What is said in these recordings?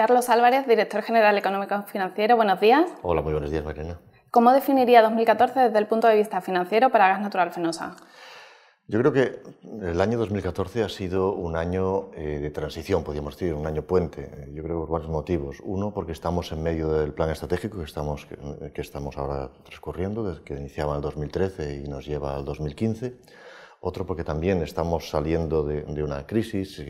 Carlos Álvarez, director general económico financiero, buenos días. Hola, muy buenos días, Mariana. ¿Cómo definiría 2014 desde el punto de vista financiero para Gas Natural Fenosa? Yo creo que el año 2014 ha sido un año eh, de transición, podríamos decir, un año puente. Yo creo por varios motivos. Uno, porque estamos en medio del plan estratégico que estamos, que estamos ahora transcurriendo, que iniciaba en el 2013 y nos lleva al 2015 otro porque también estamos saliendo de, una crisis,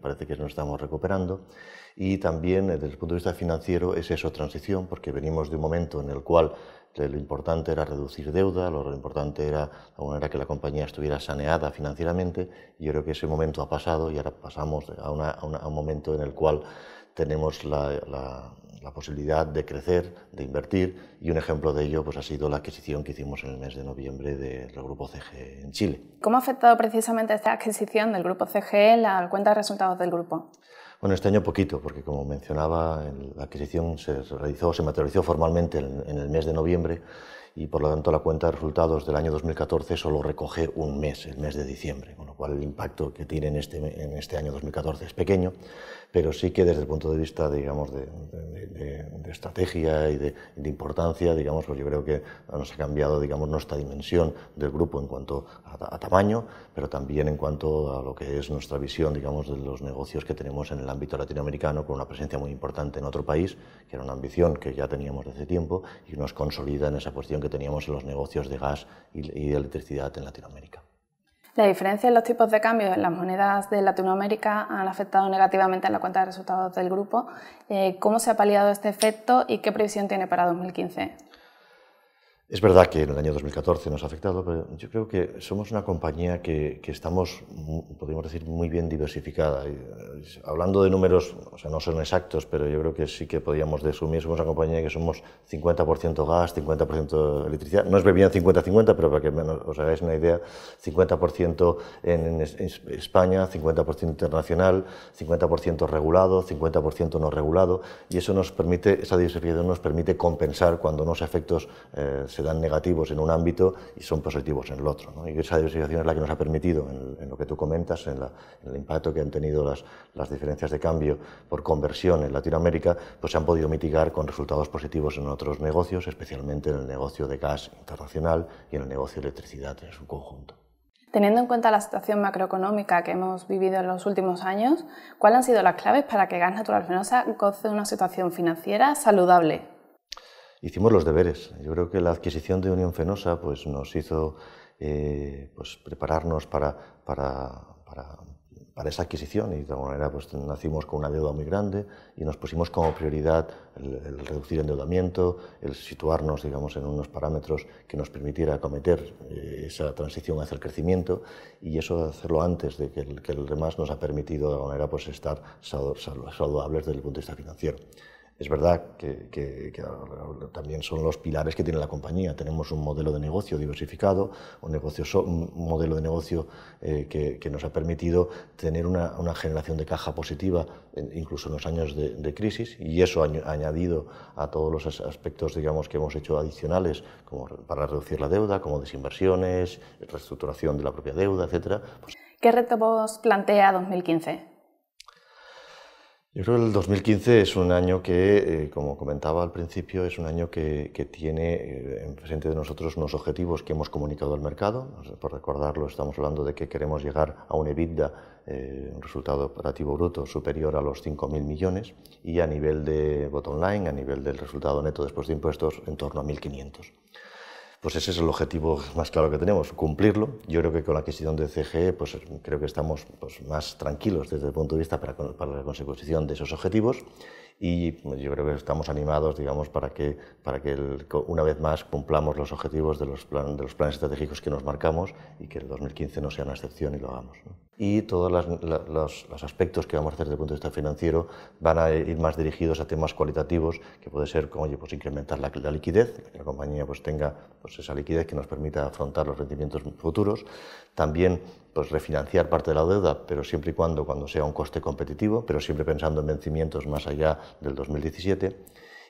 parece que nos estamos recuperando, y también eh, desde el punto de vista financiero es eso, transición, porque venimos de un momento en el cual lo importante era reducir deuda, lo importante era de que la compañía estuviera saneada financieramente, y yo creo que ese momento ha pasado y ahora pasamos a, un momento en el cual tenemos la la posibilidad de crecer, de invertir, y un ejemplo de ello pues, ha sido la adquisición que hicimos en el mes de noviembre del grupo CGE en Chile. ¿Cómo ha afectado precisamente esta adquisición del grupo CGE la cuenta de resultados del grupo? Bueno, este año poquito, porque como mencionaba, la adquisición se realizó, se materializó formalmente en el mes de noviembre y por lo tanto la cuenta de resultados del año 2014 solo recoge un mes, el mes de diciembre, con lo cual el impacto que tiene en este, en este año 2014 es pequeño, pero sí que desde el punto de vista digamos, de, estrategia y de, importancia, digamos, pues yo creo que nos ha cambiado digamos, nuestra dimensión del grupo en cuanto a, tamaño, pero también en cuanto a lo que es nuestra visión digamos, de los negocios que tenemos en el ámbito latinoamericano, con una presencia muy importante en otro país, que era una ambición que ya teníamos desde tiempo y nos consolida en esa cuestión que teníamos en los negocios de gas y, de electricidad en Latinoamérica. La diferencia en los tipos de cambio en las monedas de Latinoamérica han afectado negativamente a la cuenta de resultados del grupo. Eh, ¿Cómo se ha paliado este efecto y qué previsión tiene para 2015? Es verdad que en el año 2014 nos ha afectado, pero yo creo que somos una compañía que, que estamos, podríamos decir, muy bien diversificada. Hablando de números, o sea, no son exactos, pero yo creo que sí que podríamos desumir, somos una compañía que somos 50% gas, 50% electricidad. No es bien 50-50, pero para que os hagáis una idea, 50% en, España, 50% internacional, 50% regulado, 50% no regulado, y eso nos permite, esa diversificación nos permite compensar cuando unos efectos eh, se dan negativos en un ámbito y son positivos en el otro. Y esa diversificación es la que nos ha permitido, en, lo que tú comentas, en, el impacto que han tenido las, las, diferencias de cambio por conversión en Latinoamérica, pues se han podido mitigar con resultados positivos en otros negocios, especialmente en el negocio de gas internacional y en el negocio de electricidad en su conjunto. Teniendo en cuenta la situación macroeconómica que hemos vivido en los últimos años, ¿cuáles han sido las claves para que Gas Natural Fenosa goce de una situación financiera saludable? Hicimos los deberes. Yo creo que la adquisición de Unión Fenosa pues, nos hizo eh, pues, prepararnos para, para, para, para, esa adquisición y de alguna manera pues, nacimos con una deuda muy grande y nos pusimos como prioridad el, reducir endeudamiento, el situarnos digamos, en unos parámetros que nos permitiera acometer eh, esa transición hacia el crecimiento y eso hacerlo antes de que el, que el demás nos ha permitido de alguna manera pues, estar saludables desde el punto de vista financiero. Es verdad que, también son los pilares que tiene la compañía. Tenemos un modelo de negocio diversificado, un, modelo de negocio eh, que, nos ha permitido tener una, generación de caja positiva incluso en los años de, crisis y eso ha añadido a todos los aspectos digamos, que hemos hecho adicionales como para reducir la deuda, como desinversiones, reestructuración de la propia deuda, etc. Pues ¿Qué retos plantea 2015? Yo creo que el 2015 es un año que, eh, como comentaba al principio, es un año que, tiene eh, en presente de nosotros unos objetivos que hemos comunicado al mercado. Por recordarlo, estamos hablando de que queremos llegar a un EBITDA, eh, un resultado operativo bruto superior a los 5.000 millones y a nivel de bottom line, a nivel del resultado neto después de impuestos, en torno a 1.500 pues ese es el objetivo más claro que tenemos, cumplirlo. Yo creo que con la adquisición de CGE, pues creo que estamos pues, más tranquilos desde el punto de vista para, para la consecución de esos objetivos y pues, yo creo que estamos animados, digamos, para que, para que una vez más cumplamos los objetivos de los, plan, de los planes estratégicos que nos marcamos y que el 2015 no sea una excepción y lo hagamos. Y todos los, los, aspectos que vamos a hacer desde el punto de vista financiero van a ir más dirigidos a temas cualitativos, que puede ser como oye, pues incrementar la, la liquidez, que la compañía pues tenga pues esa liquidez que nos permita afrontar los rendimientos futuros. También pues refinanciar parte de la deuda, pero siempre y cuando, cuando sea un coste competitivo, pero siempre pensando en vencimientos más allá del 2017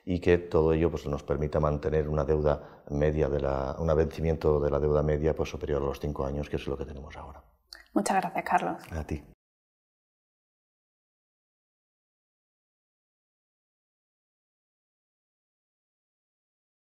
y que todo ello pues, nos permita mantener una deuda media, de la, un vencimiento de la deuda media pues, superior a los cinco años, que es lo que tenemos ahora. Muchas gracias, Carlos. A ti.